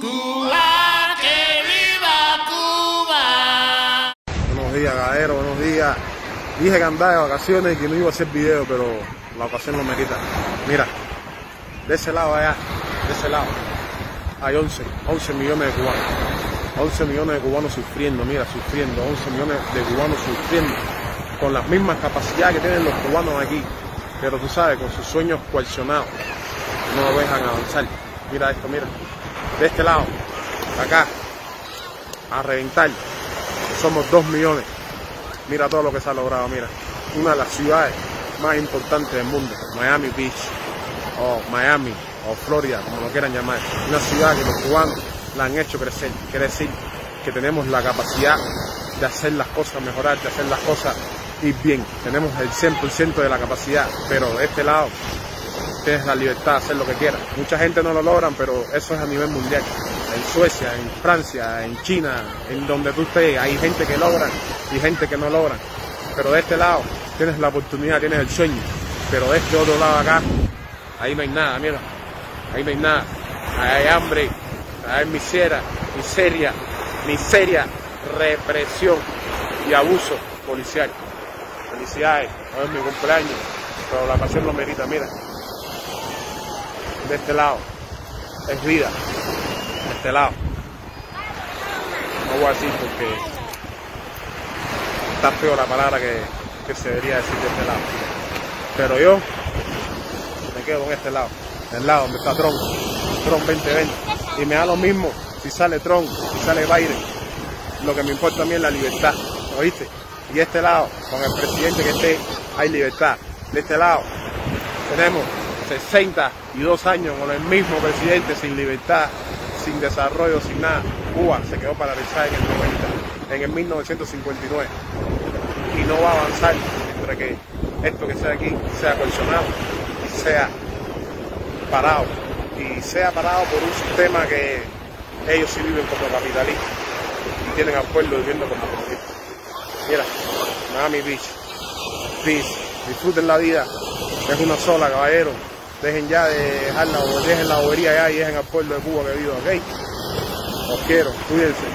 Cuba, que viva Cuba. Buenos días, Gadero, buenos días. Dije que andaba de vacaciones y que no iba a hacer video, pero la ocasión lo merita. Mira, de ese lado allá, de ese lado, hay 11, 11 millones de cubanos. 11 millones de cubanos sufriendo, mira, sufriendo, 11 millones de cubanos sufriendo, con las mismas capacidades que tienen los cubanos aquí, pero tú sabes, con sus sueños coaccionados, no lo dejan avanzar. Mira esto, mira, de este lado, acá, a reventar, somos 2 millones. Mira todo lo que se ha logrado, mira, una de las ciudades más importantes del mundo, Miami Beach, o Miami, o Florida, como lo quieran llamar, una ciudad que los cubanos la han hecho crecer. Quiere decir que tenemos la capacidad de hacer las cosas mejorar, de hacer las cosas ir bien. Tenemos el 100% de la capacidad, pero de este lado tienes la libertad de hacer lo que quieras. Mucha gente no lo logran, pero eso es a nivel mundial. En Suecia, en Francia, en China, en donde tú estés, hay gente que logra y gente que no logra. Pero de este lado tienes la oportunidad, tienes el sueño. Pero de este otro lado acá, ahí no hay nada, mira. Ahí no hay nada. Ahí hay hambre, hay miseria, miseria, miseria, represión y abuso policial. Felicidades, hoy es mi cumpleaños, pero la pasión lo merita, mira. De este lado es vida, de este lado. No voy a decir porque está feo la palabra que, que se debería decir de este lado. Pero yo me quedo con este lado, el lado donde está Trump, Trump 2020 y me da lo mismo si sale Trump, si sale Biden. Lo que me importa a mí es la libertad, ¿oíste? Y este lado, con el presidente que esté, hay libertad. De este lado, tenemos 62 años con el mismo presidente sin libertad, sin desarrollo, sin nada. Cuba se quedó paralizada en el 90, en el 1959. Y no va a avanzar mientras que esto que sea aquí sea cohesionado y sea parado y sea parado por un sistema que ellos sí viven como capitalistas y tienen al pueblo viviendo como comunistas. Mira, Miami Beach, peace, disfruten la vida, es una sola, caballero. Dejen ya de dejar la, dejen la bobería ya y dejen al pueblo de Cuba que viva, ¿ok? Los quiero, cuídense.